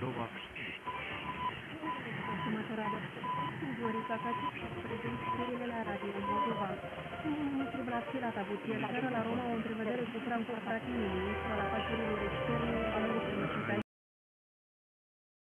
Moldova. Următoarea Dorița Caciușa, prezint știrile la Radio Moldova. Ministrul Brasila Tabuție, la Roma o întrevedere cu Franco Fratini, ministrul